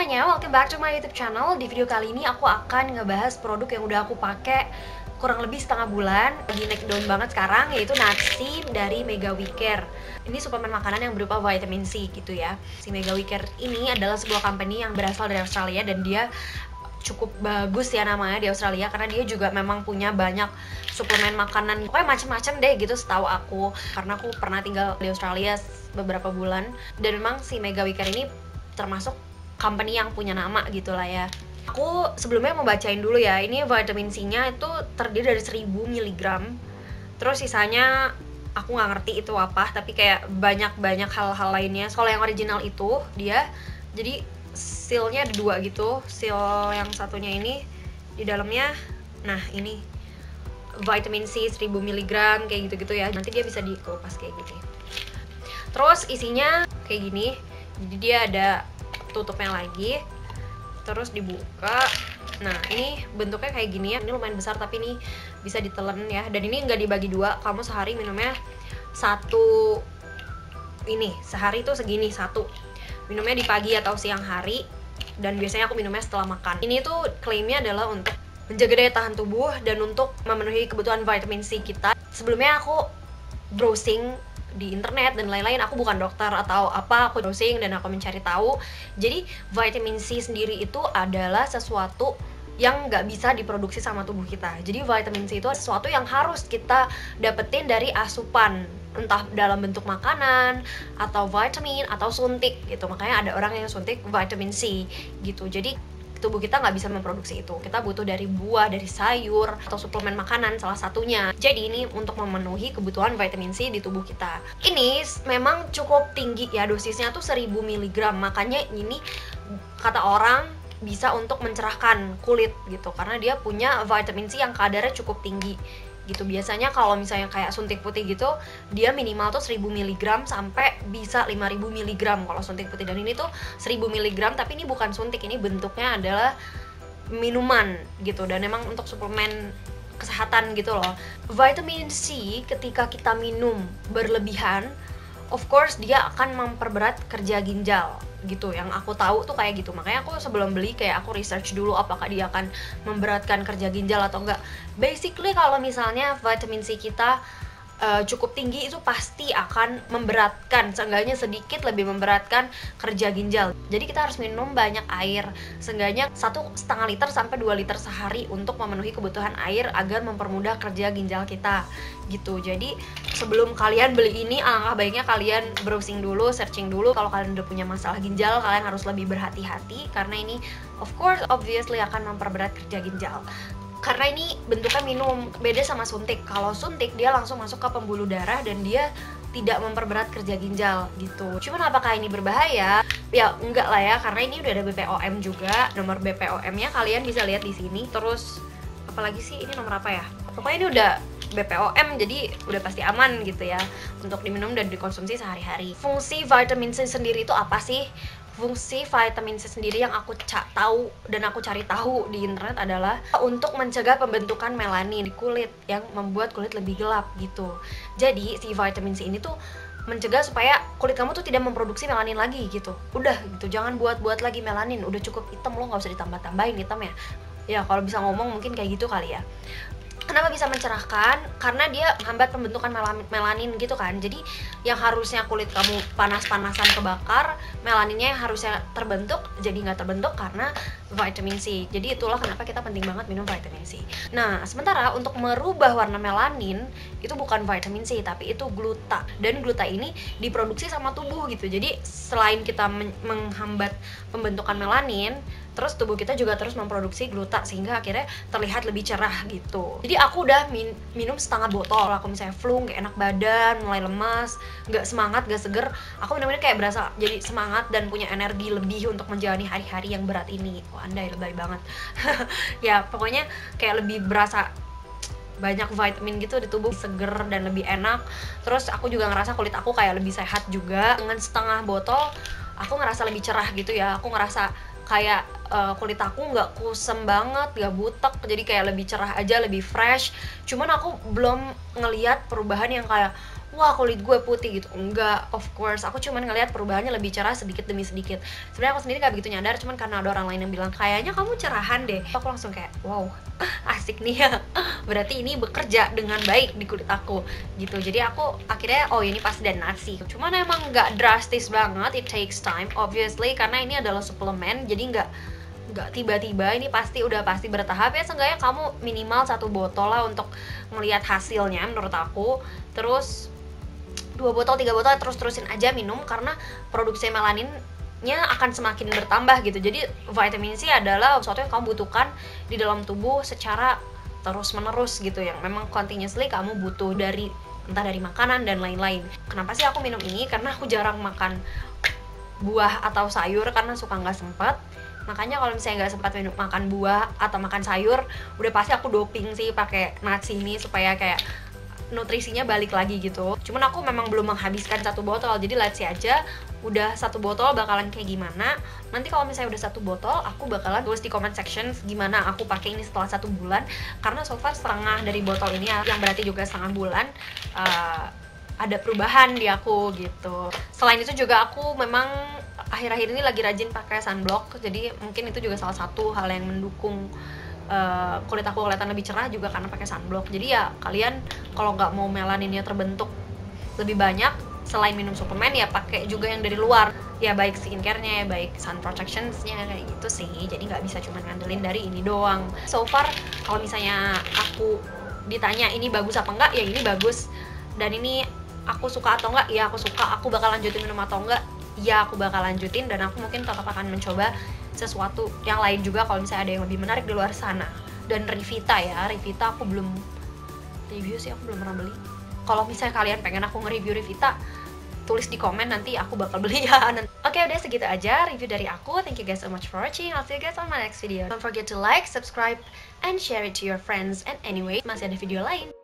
semuanya, welcome back to my YouTube channel. Di video kali ini aku akan ngebahas produk yang udah aku pakai kurang lebih setengah bulan lagi naik daun banget sekarang yaitu nasi dari Mega Wicker ini suplemen makanan yang berupa vitamin C gitu ya. Si Mega Wicker ini adalah sebuah company yang berasal dari Australia dan dia cukup bagus ya namanya di Australia karena dia juga memang punya banyak suplemen makanan. Pokoknya macam-macam deh gitu setahu aku karena aku pernah tinggal di Australia beberapa bulan. Dan memang si Mega Wicker ini termasuk company yang punya nama gitu lah ya Aku sebelumnya mau bacain dulu ya. Ini vitamin C-nya itu terdiri dari 1000 mg. Terus sisanya aku nggak ngerti itu apa, tapi kayak banyak-banyak hal-hal lainnya. Kalau yang original itu dia jadi sealnya ada dua gitu. Seal yang satunya ini di dalamnya nah ini vitamin C 1000 mg kayak gitu-gitu ya. Nanti dia bisa dikelupas kayak gini. Terus isinya kayak gini. Jadi dia ada tutupnya lagi terus dibuka. Nah ini bentuknya kayak gini ya. Ini lumayan besar tapi ini bisa ditelan ya. Dan ini nggak dibagi dua. Kamu sehari minumnya satu ini. Sehari tuh segini satu. Minumnya di pagi atau siang hari dan biasanya aku minumnya setelah makan. Ini tuh klaimnya adalah untuk menjaga daya tahan tubuh dan untuk memenuhi kebutuhan vitamin C kita. Sebelumnya aku browsing di internet dan lain-lain aku bukan dokter atau apa aku browsing dan aku mencari tahu. Jadi vitamin C sendiri itu adalah sesuatu yang nggak bisa diproduksi sama tubuh kita. Jadi vitamin C itu sesuatu yang harus kita dapetin dari asupan entah dalam bentuk makanan atau vitamin atau suntik gitu. Makanya ada orang yang suntik vitamin C gitu. Jadi tubuh kita nggak bisa memproduksi itu. Kita butuh dari buah dari sayur atau suplemen makanan salah satunya. Jadi ini untuk memenuhi kebutuhan vitamin C di tubuh kita. Ini memang cukup tinggi ya dosisnya tuh 1000 mg makanya ini kata orang bisa untuk mencerahkan kulit gitu. Karena dia punya vitamin C yang kadarnya cukup tinggi gitu. Biasanya kalau misalnya kayak suntik putih gitu dia minimal tuh 1000 mg sampai bisa 5000 mg kalau suntik putih. Dan ini tuh 1000 mg tapi ini bukan suntik ini bentuknya adalah minuman gitu. Dan emang untuk suplemen kesehatan gitu loh. Vitamin C ketika kita minum berlebihan of course dia akan memperberat kerja ginjal gitu. Yang aku tahu tuh kayak gitu. Makanya aku sebelum beli kayak aku research dulu apakah dia akan memberatkan kerja ginjal atau enggak. Basically kalau misalnya vitamin C kita uh, cukup tinggi itu pasti akan memberatkan. Seenggaknya sedikit lebih memberatkan kerja ginjal. Jadi kita harus minum banyak air. Seenggaknya satu setengah liter sampai 2 liter sehari untuk memenuhi kebutuhan air agar mempermudah kerja ginjal kita. Gitu. Jadi sebelum kalian beli ini alangkah baiknya kalian browsing dulu searching dulu. Kalau kalian udah punya masalah ginjal kalian harus lebih berhati-hati karena ini of course obviously akan memperberat kerja ginjal karena ini bentuknya minum beda sama suntik. Kalau suntik dia langsung masuk ke pembuluh darah dan dia tidak memperberat kerja ginjal gitu. Cuman apakah ini berbahaya? Ya enggak lah ya karena ini udah ada BPOM juga. Nomor BPOM nya kalian bisa lihat di sini. Terus apalagi sih? Ini nomor apa ya? Pokoknya ini udah BPOM jadi udah pasti aman gitu ya untuk diminum dan dikonsumsi sehari-hari. Fungsi vitamin C sendiri itu apa sih fungsi vitamin C sendiri yang aku tahu dan aku cari tahu di internet adalah untuk mencegah pembentukan melanin di kulit yang membuat kulit lebih gelap gitu. Jadi si vitamin C ini tuh mencegah supaya kulit kamu tuh tidak memproduksi melanin lagi gitu. Udah gitu, jangan buat-buat lagi melanin. Udah cukup hitam lo nggak usah ditambah-tambahin hitamnya. Ya kalau bisa ngomong mungkin kayak gitu kali ya. Kenapa bisa mencerahkan? Karena dia hambat pembentukan melanin gitu kan. Jadi yang harusnya kulit kamu panas-panasan kebakar, melaninnya yang harusnya terbentuk jadi nggak terbentuk karena vitamin C. Jadi itulah kenapa kita penting banget minum vitamin C. Nah, sementara untuk merubah warna melanin itu bukan vitamin C tapi itu gluta. Dan gluta ini diproduksi sama tubuh gitu. Jadi selain kita menghambat pembentukan melanin, terus tubuh kita juga terus memproduksi gluta sehingga akhirnya terlihat lebih cerah gitu. Jadi aku udah min minum setengah botol. Aku misalnya flu gak enak badan mulai lemas nggak semangat gak seger aku benar-benar kayak berasa jadi semangat dan punya energi lebih untuk menjalani hari-hari yang berat ini. Oh andai lebay banget. Ya pokoknya kayak lebih berasa banyak vitamin gitu di tubuh seger dan lebih enak. Terus aku juga ngerasa kulit aku kayak lebih sehat juga. Dengan setengah botol aku ngerasa lebih cerah gitu ya. Aku ngerasa kayak uh, kulit aku nggak kusem banget nggak butek jadi kayak lebih cerah aja lebih fresh. Cuman aku belum ngeliat perubahan yang kayak wah kulit gue putih gitu. Enggak of course. Aku cuman ngelihat perubahannya lebih cerah sedikit demi sedikit. Sebenarnya aku sendiri nggak begitu nyadar cuman karena ada orang lain yang bilang kayaknya kamu cerahan deh. Aku langsung kayak wow asik nih ya. Berarti ini bekerja dengan baik di kulit aku gitu. Jadi aku akhirnya oh ini pasti dan nasi. Cuman emang nggak drastis banget. It takes time obviously karena ini adalah suplemen. Jadi nggak nggak tiba-tiba. Ini pasti udah pasti bertahap ya. Seenggaknya kamu minimal satu botol lah untuk melihat hasilnya menurut aku. Terus dua botol tiga botol terus terusin aja minum karena produksi melaninnya akan semakin bertambah gitu. Jadi vitamin C adalah sesuatu yang kamu butuhkan di dalam tubuh secara terus menerus gitu yang memang continuously kamu butuh dari entah dari makanan dan lain-lain. Kenapa sih aku minum ini? Karena aku jarang makan buah atau sayur karena suka nggak sempat makanya kalau misalnya nggak sempat minum makan buah atau makan sayur udah pasti aku doping sih pakai nasi ini supaya kayak nutrisinya balik lagi gitu. Cuman aku memang belum menghabiskan satu botol. Jadi let's see aja udah satu botol bakalan kayak gimana nanti kalau misalnya udah satu botol aku bakalan tulis di comment section gimana aku pakai ini setelah satu bulan. Karena so far setengah dari botol ini yang berarti juga setengah bulan uh, ada perubahan di aku gitu. Selain itu juga aku memang akhir-akhir ini lagi rajin pakai sunblock. Jadi mungkin itu juga salah satu hal yang mendukung uh, kulit aku kelihatan lebih cerah juga karena pakai sunblock. Jadi ya kalian kalau nggak mau melaninnya terbentuk lebih banyak selain minum suplemen ya pakai juga yang dari luar. Ya baik skincare-nya ya baik sun protections-nya kayak gitu sih. Jadi nggak bisa cuma ngandelin dari ini doang. So far kalau misalnya aku ditanya ini bagus apa enggak ya ini bagus. Dan ini aku suka atau enggak ya aku suka. Aku bakal lanjutin minum atau enggak ya aku bakal lanjutin. Dan aku mungkin tetap akan mencoba sesuatu yang lain juga kalau misalnya ada yang lebih menarik di luar sana. Dan Rivita ya Rivita aku belum review sih aku belum pernah beli. Kalau misalnya kalian pengen aku nge-review Rivita tulis di komen nanti aku bakal beli ya. Oke okay, udah segitu aja review dari aku. Thank you guys so much for watching. I'll see you guys on my next video. Don't forget to like subscribe and share it to your friends. And anyway masih ada video lain